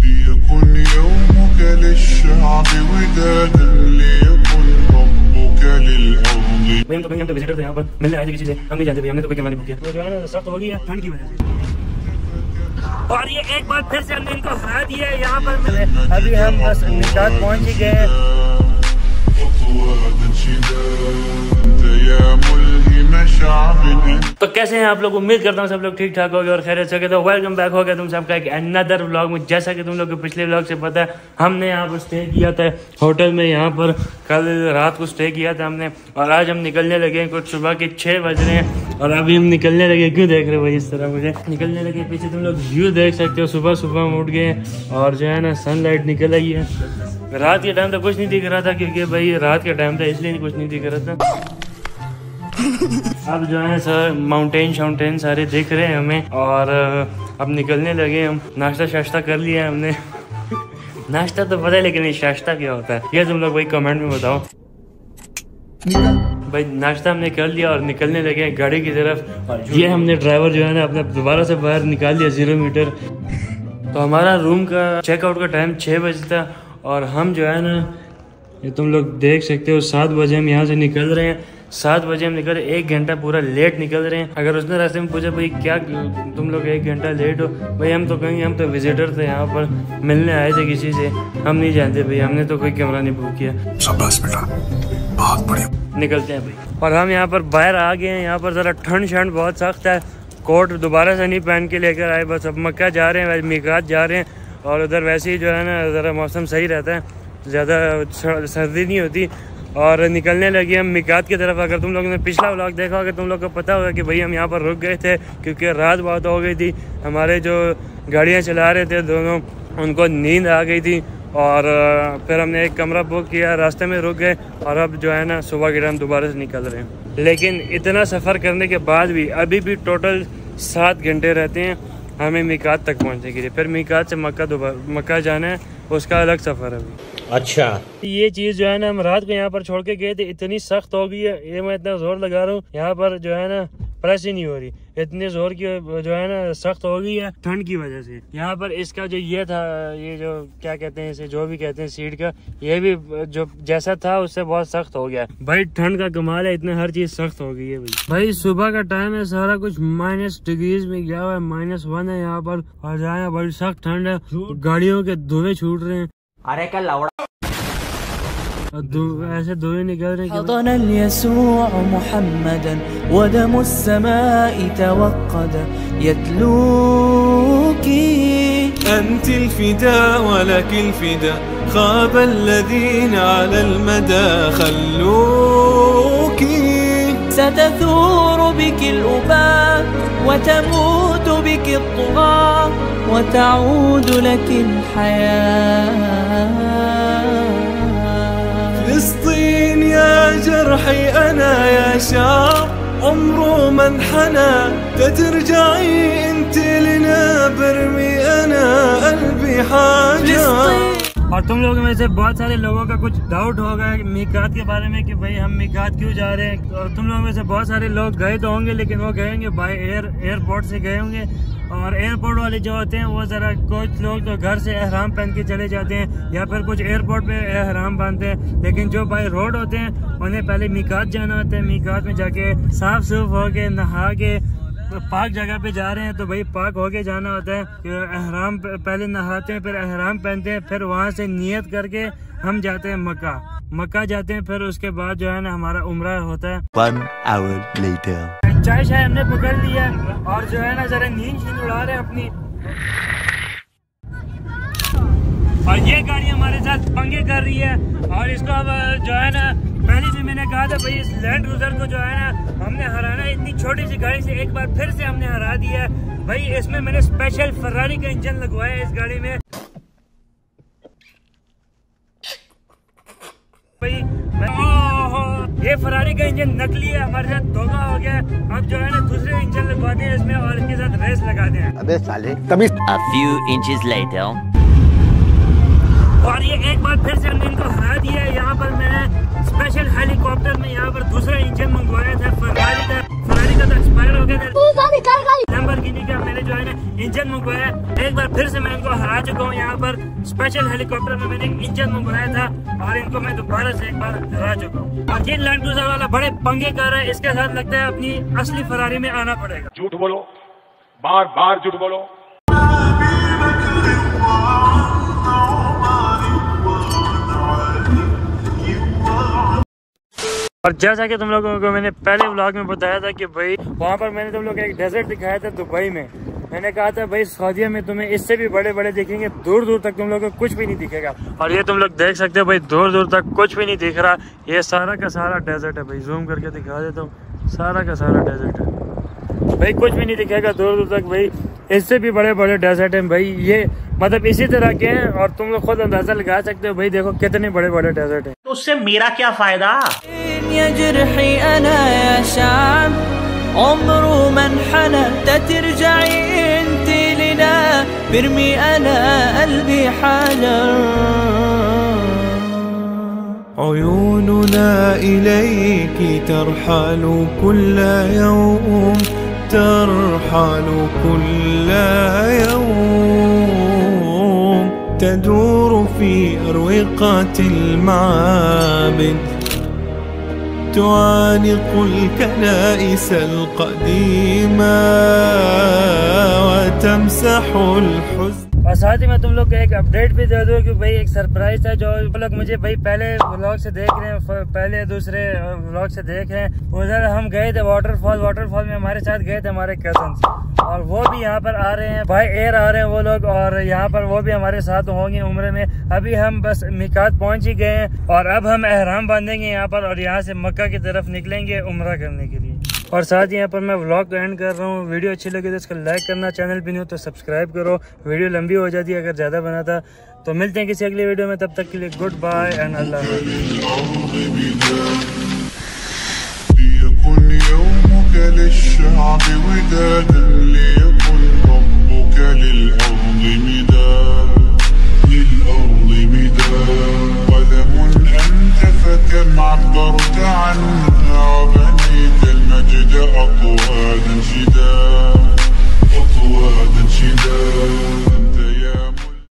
ليكن يومك للشعب ودادا ليكن ربك للأرض بھائی ہم تو بھائی ہم تو وزٹر تھے یہاں پر ملنے آئے تھے کسی سے ہم نہیں جانتے بھائی ہم نے تو کیمرہ نہیں بک کیا جو ہے سخت ہو گیا ٹھنڈ کی وجہ سے اور یہ ایک بار پھر سے ہم نے ان کو ہرا دیا ہے یہاں پر ابھی ہم بس نشاد پہنچ ہی گئے ہیں تو کیسے ہیں آپ لوگ؟ امید کرتا ہوں سب لوگ ٹھیک ٹھاک ہو گئے اور خیریت سے تو ویلکم بیک ہو گیا تم سب کا ایک اندر بلاگ میں۔ جیسا کہ تم لوگ کو پچھلے بلاگ سے پتہ ہے، ہم نے یہاں پر اسٹے کیا تھا۔ ہوٹل میں یہاں پر کل رات کو اسٹے کیا تھا ہم نے۔ اور آج ہم نکلنے لگے ہیں۔ کچھ صبح کے چھ بج رہے ہیں۔ اور ابھی ہم نکلنے لگے کیوں دیکھ رہے بھائی اس طرح مجھے؟ نکلنے لگے پیچھے تم لوگ ویو دیکھ سکتے ہو۔ صبح صبح ہم اٹھ گئے اور جو ہے نا سن لائٹ نکل آئی ہے۔ رات کے ٹائم تو کچھ نہیں دکھ رہا تھا کیونکہ بھائی رات کے ٹائم تھا، اس لیے کچھ نہیں دکھ رہا تھا۔ اب جو ہے سر ماؤنٹین شاؤنٹین سارے دیکھ رہے ہیں ہمیں اور، اب نکلنے لگے ہم۔ ناشتہ شاشتہ کر لیا ہم نے۔ ناشتہ تو پتہ ہے لیکن شاشتہ کیا ہوتا ہے۔ یہ تم لوگ بھائی کمنٹ میں بتاؤ۔ بھائی ناشتہ ہم نے کر لیا اور نکلنے لگے گاڑی کی طرف۔ یہ ہم نے ڈرائیور جو ہے نا اپنا دوبارہ سے باہر نکال لیا زیرو میٹر تو ہمارا روم کا چیک آؤٹ کا ٹائم چھ بجے تھا اور ہم جو ہے نا، یہ تم لوگ دیکھ سکتے ہو، سات بجے ہم یہاں سے نکل رہے ہیں۔ سات بجے ہم نکل رہے ایک گھنٹہ پورا لیٹ نکل رہے ہیں۔ اگر اس نے راستے میں پوچھا بھائی کیا تم لوگ ایک گھنٹہ لیٹ ہو؟ بھائی ہم تو کہیں گے ہم تو وزیٹر تھے یہاں پر ملنے آئے تھے کسی سے۔ ہم نہیں جانتے بھائی ہم نے تو کوئی کیمرہ نہیں بک کیا۔ بہت بڑے نکلتے ہیں بھائی۔ اور ہم یہاں پر باہر آ گئے ہیں۔ یہاں پر ذرا ٹھنڈ شنڈ بہت سخت ہے۔ کوٹ دوبارہ سے نہیں پہن کے لے کر آئے بس اب مکہ جا رہے ہیں میکات جا رہے ہیں۔ اور ادھر ویسے ہی جو ہے نا ذرا موسم صحیح رہتا ہے۔ زیادہ سردی نہیں ہوتی۔ اور نکلنے لگے ہم مکات کی طرف۔ اگر تم لوگوں نے پچھلا ولاگ دیکھا اگر تم لوگ کو پتہ ہوگا کہ بھئی ہم یہاں پر رک گئے تھے کیونکہ رات بہت ہو گئی تھی۔ ہمارے جو گاڑیاں چلا رہے تھے دونوں، ان کو نیند آ گئی تھی اور پھر ہم نے ایک کمرہ بک کیا، راستے میں رک گئے اور اب جو ہے نا صبح کے ٹائم دوبارہ سے نکل رہے ہیں۔ لیکن اتنا سفر کرنے کے بعد بھی ابھی بھی ٹوٹل سات گھنٹے رہتے ہیں ہمیں میکات تک پہنچنے کے لیے۔ پھر میکات سے مکہ دوبارہ، مکہ جانا ہے۔ اس کا الگ سفر ہے اچھا۔ یہ چیز جو ہے نا ہم رات کو یہاں پر چھوڑ کے گئے تھے اتنی سخت ہو گئی ہے یہ میں اتنا زور لگا رہا ہوں یہاں پر جو ہے نا پریس ہی نہیں ہو رہی۔ اتنے زور کی جو ہے نا سخت ہو گئی ہے ٹھنڈ کی وجہ سے۔ یہاں پر اس کا جو یہ تھا یہ جو کیا کہتے ہیں اسے جو بھی کہتے ہیں سیٹ کا یہ بھی جو جیسا تھا اس سے بہت سخت ہو گیا۔ ہے بھائی ٹھنڈ کا کمال ہے اتنے ہر چیز سخت ہو گئی ہے بھائی۔ بھائی صبح کا ٹائم ہے سارا کچھ مائنس ڈگریز میں گیا ہوا ہے مائنس ون ہے یہاں پر۔ اور جائیں بڑی سخت ٹھنڈ ہے گاڑیوں کے دھویں چھوٹ رہے ہیں۔ ارے کل لوڑا حضن اليسوع محمدا ودم السماء توقد. يتلوك أنت الفداء ولك الفداء خاب الذين على المدى. خلوك. ستثور بك الأباء وتموت بك الطغاة وتعود لك الحياة. جرحي أنا يا شعر عمره ما انحنى تترجعي انت لنا برمي أنا قلبي حاجة. اور تم لوگوں میں سے بہت سارے لوگوں کا کچھ ڈاؤٹ ہوگا میکات کے بارے میں کہ بھائی ہم میکات کیوں جا رہے ہیں؟ اور تم لوگوں میں سے بہت سارے لوگ گئے تو ہوں گے لیکن وہ گئے ہوں گے بائی ایئر ایئرپورٹ سے گئے ہوں گے۔ اور ائرپورٹ والے جو ہوتے ہیں وہ ذرا کچھ لوگ تو گھر سے احرام پہن کے چلے جاتے ہیں یا پھر کچھ ایئرپورٹ پہ احرام باندھتے ہیں، لیکن جو بائی روڈ ہوتے ہیں، انہیں پہلے میکات جانا ہوتا ہے۔ میکات میں جا کے صاف صوف ہو کے نہا کے پاک جگہ پہ جا رہے ہیں تو بھائی پاک ہو کے جانا ہوتا ہے احرام پہلے نہاتے ہیں، پھر احرام پہنتے ہیں، پھر وہاں سے نیت کر کے ہم جاتے ہیں مکہ۔ مکہ جاتے ہیں، پھر اس کے بعد جو ہے نا ہمارا عمرہ ہوتا ہے۔ چائے شائے ہم نے پکڑ لی ہے اور جو ہے نا ذرا نیند شیند اڑا رہے ہیں اپنی۔ اور یہ گاڑی ہمارے ساتھ پنگے کر رہی ہے۔ اور اس کو اب جو ہے نا، پہلے بھی میں نے کہا تھا، بھائی، اس لینڈ روزر کو جو ہے نا، ہم نے ہرانا، اتنی چھوٹی سی گاڑی سے ایک بار پھر سے ہم نے ہرا دیا ہے۔ بھائی، اس میں میں نے اسپیشل فراری کا انجن لگوایا ہے اس گاڑی میں۔ فراری کا انجن نکلی ہے ہمارے ساتھ دھوکا ہو گیا اب جو ہے نا دوسرے انجن لگوا دیا اس میں اور اس کے ساتھ ریس لگا دیں ابے سالے تبھی a few inches later. اور یہ ایک بار پھر سے ہم نے ان کو ہرا دیا ہے۔ یہاں پر میں نے اسپیشل ہیلی کاپٹر میں یہاں پر دوسرا انجن منگوایا تھا فراری کا۔ انجن منگوایا ایک بار پھر سے میں ان کو ہرا چکا ہوں۔ یہاں پر اسپیشل ہیلی کاپٹر میں میں نے انجن منگوایا تھا اور ان کو میں دوبارہ سے ایک بار ہرا چکا ہوں۔ اور یہ لینڈ کروزر والا بڑے پنگے کر رہا ہے۔ اس کے ساتھ لگتا ہے اپنی اصلی فراری میں آنا پڑے گا۔ جھوٹ بولو۔ بار بار جھوٹ بولو۔ اور جیسا کہ تم لوگوں کو میں نے پہلے بلاگ میں بتایا تھا کہ بھائی وہاں پر میں نے تم لوگ ایک ڈیزرٹ دکھایا تھا دبئی میں۔ میں نے کہا تھا بھائی سعودیہ میں تمہیں اس سے بھی بڑے بڑے دیکھیں گے دور دور تک تم لوگ کو کچھ بھی نہیں دکھے گا۔ اور یہ تم لوگ دیکھ سکتے ہو بھائی دور دور تک کچھ بھی نہیں دکھ رہا۔ یہ سارا کا سارا ڈیزرٹ ہے بھائی۔ زوم کر کے دکھا دیتا ہوں۔ سارا کا سارا ڈیزرٹ ہے۔ بھائی کچھ بھی نہیں دکھے گا دور دور تک۔ بھائی اس سے بھی بڑے بڑے ڈیزرٹ ہیں بھائی۔ یہ مطلب اسی طرح کے ہیں اور تم لوگ خود اندازہ لگا سکتے ہو۔ بھائی دیکھو کتنے بڑے بڑے ڈیزرٹ ہیں۔ اس سے میرا کیا فائدہ؟ عمره ما انحنى تترجعي انت لنا. برمي أنا قلبي حجر عيوننا إليك ترحل كل يوم ترحل كل يوم. تدور في أروقة المعابد تعانق الكنائس القديمة وتمسح الحزن. اور ساتھ ہی میں تم لوگ کو ایک اپڈیٹ بھی دے دوں کہ بھائی ایک سرپرائز تھا جو لوگ مجھے بھائی پہلے ولاگ سے دیکھ رہے ہیں پہلے دوسرے ولاگ سے دیکھ رہے ہیں۔ ادھر ہم گئے تھے واٹر فال واٹر فال میں ہمارے ساتھ گئے تھے ہمارے کزنس اور وہ بھی یہاں پر آ رہے ہیں، بھائی ایئر آ رہے ہیں وہ لوگ اور یہاں پر وہ بھی ہمارے ساتھ ہوں گے عمرے میں۔ ابھی ہم بس مکات پہنچ ہی گئے ہیں اور اب ہم احرام باندھیں گے یہاں پر اور یہاں سے مکہ کی طرف نکلیں گے عمرہ کرنے کے لیے۔ اور ساتھ یہاں پر میں ولاگ اینڈ کر رہا ہوں۔ ویڈیو اچھی لگے تو اس کو لائک کرنا چینل بھی نہیں ہو تو سبسکرائب کرو۔ ویڈیو لمبی ہو جاتی ہے اگر زیادہ بنا تھا۔ تو ملتے ہیں کسی اگلی ویڈیو میں، تب تک کے لیے گڈ بائے اینڈ اللہ حافظ۔ ربك للشعب ودادا ليقل ربك للأرض مدادا